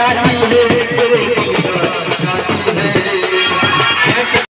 Academy